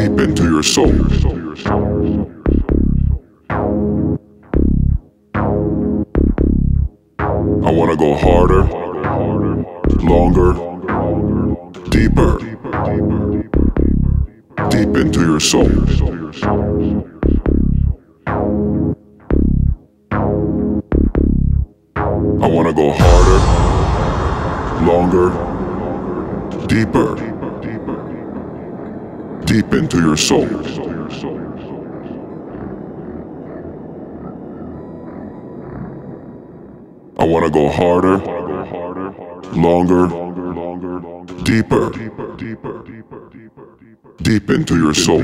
deep into your soul. I wanna go harder, longer, deeper, deep into your soul. I wanna go harder, longer, deeper, deep into your soul. I wanna go harder, longer, deeper, deep into your soul.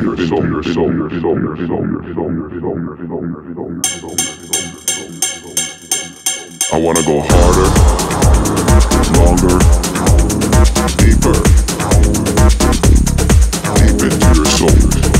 I wanna go harder, longer, deeper, deep into your soul.